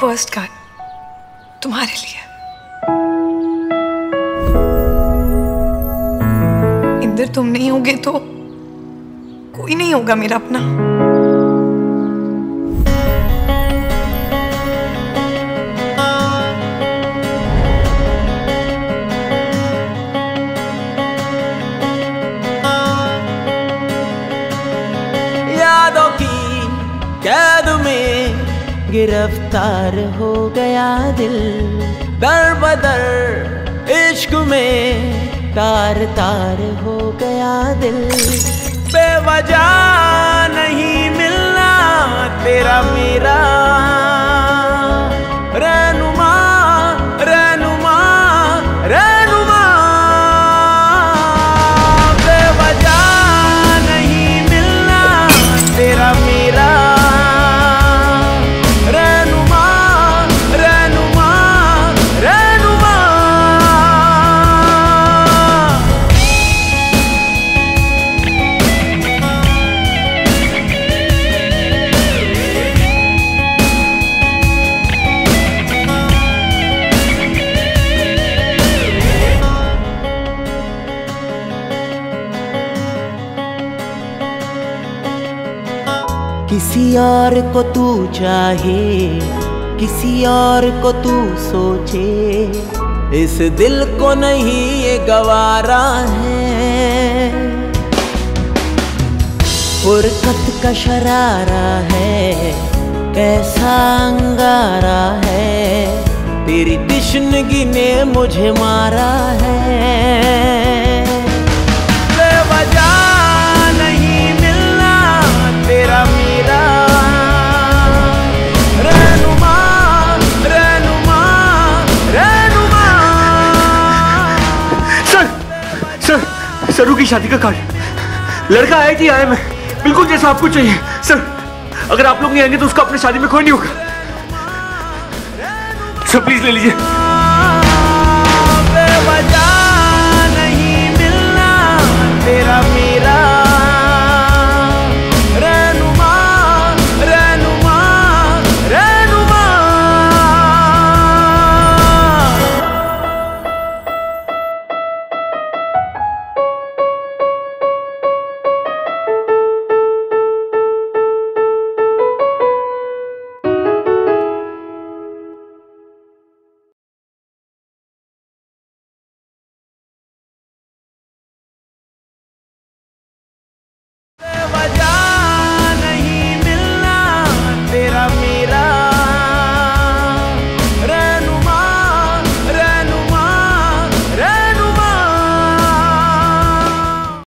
First card तुम्हारे लिए. इंदर तुम नहीं होगे तो कोई नहीं होगा मेरा अपना. यादों की कैद में गिरफ़्तार हो गया दिल। दर बदर इश्क में तार तार हो गया दिल। बेवजह नहीं किसी और को तू चाहे, किसी और को तू सोचे। इस दिल को नहीं ये गवारा है। फुरकत का शरारा है, कैसा अंगारा है। तेरी तिश्नगी ने मुझे मारा है। सर की शादी का कार्ड। लड़का आया थी आया मैं? बिल्कुल जैसा आपको चाहिए। सर, अगर आप लोग नहीं आएँगे तो उसका अपने शादी में कोई नहीं होगा। सर, प्लीज़ ले लीजिए।